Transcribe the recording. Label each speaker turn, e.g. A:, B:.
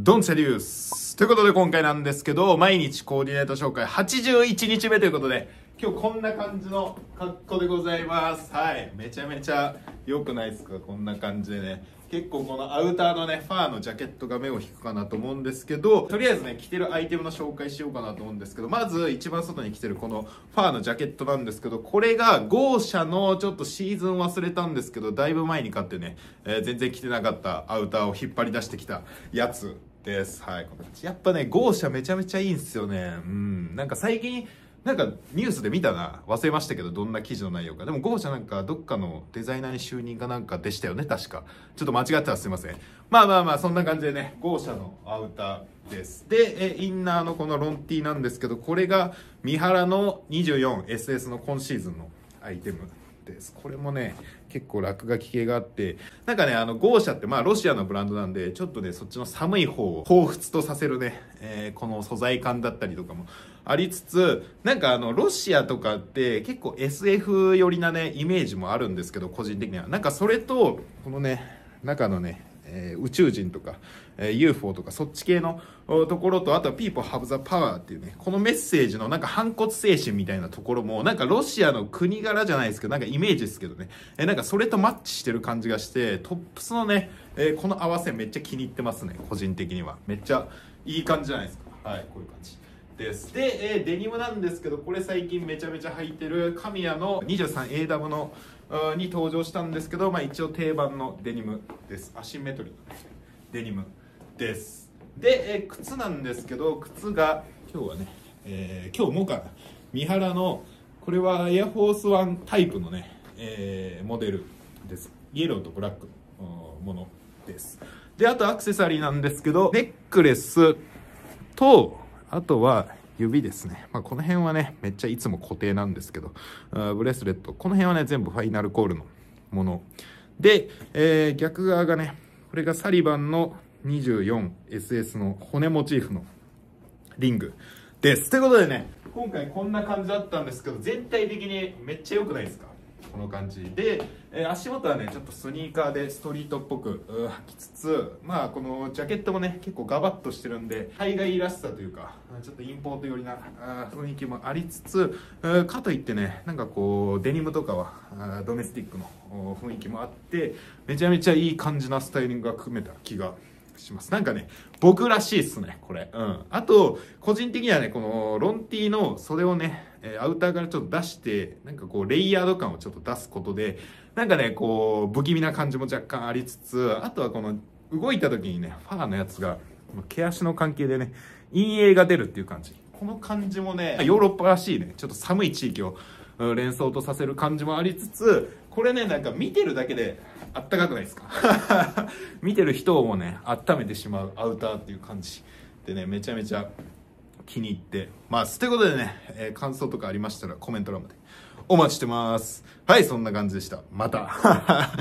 A: ドンセリウスということで今回なんですけど、毎日コーディネート紹介81日目ということで、今日こんな感じの格好でございます。はい。めちゃめちゃ良くないですか？こんな感じでね。結構このアウターのね、ファーのジャケットが目を引くかなと思うんですけど、とりあえずね、着てるアイテムの紹介しようかなと思うんですけど、まず一番外に着てるこのファーのジャケットなんですけど、これがゴーシャのちょっとシーズン忘れたんですけど、だいぶ前に買ってね、えー全然着てなかったアウターを引っ張り出してきたやつです。はい。このやっぱね、ゴーシャめちゃめちゃいいんすよね。うん。なんか最近、なんかニュースで見たな。忘れましたけど、どんな記事の内容か。でもゴーシャなんかどっかのデザイナーに就任かなんかでしたよね、確か。ちょっと間違ってたらすいません。まあまあまあ、そんな感じでね、ゴーシャのアウターです。で、えインナーのこのロンティなんですけど、これが三原の 24SS の今シーズンのアイテムです。これもね、結構落書き系があって、なんかね、あの、ゴーシャってまあロシアのブランドなんで、ちょっとね、そっちの寒い方を彷彿とさせるね、えーこの素材感だったりとかもありつつ、なんかあの、ロシアとかって結構 SF 寄りなね、イメージもあるんですけど、個人的には。なんかそれと、このね、中のね、えー宇宙人とか、えー UFO とかそっち系のところとあとは People have the power っていうねこのメッセージのなんか反骨精神みたいなところもなんかロシアの国柄じゃないですけどなんかイメージですけどね、えーなんかそれとマッチしてる感じがしてトップスのね、えこの合わせめっちゃ気に入ってますね個人的には。めっちゃいい感じじゃないですか。はいこういう感じ。です。で、えーデニムなんですけどこれ最近めちゃめちゃ履いてる神谷の 23AW のに登場したんですけど、まあ、一応定番のデニムです。アシンメトリーのねデニムです。で、えー靴なんですけど靴が今日はね、えー今日もかな。三原のこれはエアフォースワンタイプのね、えモデルです。イエローとブラックのものです。であとアクセサリーなんですけどネックレスとあとは指ですね、まあ、この辺はねめっちゃいつも固定なんですけどあブレスレット。この辺はね全部ファイナルコールのもの。で、えー逆側がねこれがサリバンの 24SS の骨モチーフのリング。です。ということでね今回こんな感じだったんですけど全体的にめっちゃ良くないですか？この感じで、えー足元はねちょっとスニーカーでストリートっぽく履きつつまあこのジャケットもね結構ガバッとしてるんで海外らしさというかちょっとインポート寄りな雰囲気もありつつかといってねなんかこうデニムとかはドメスティックの雰囲気もあってめちゃめちゃいい感じなスタイリングが組めた気がします。なんかね僕らしいっすねこれ。うん。あと個人的にはねこのロンティーの袖をねえーアウターからちょっと出してなんかこうレイヤード感をちょっと出すことでなんかねこう不気味な感じも若干ありつつあとはこの動いた時にねファーのやつが毛足の関係でね陰影が出るっていう感じ。この感じもねヨーロッパらしいねちょっと寒い地域をうん連想とさせる感じもありつつこれねなんか見てるだけであったかくないですか？見てる人をもね温めてしまうアウターっていう感じでねめちゃめちゃ気に入ってます。ということでね、えー感想とかありましたらコメント欄までお待ちしてます。はいそんな感じでした。また。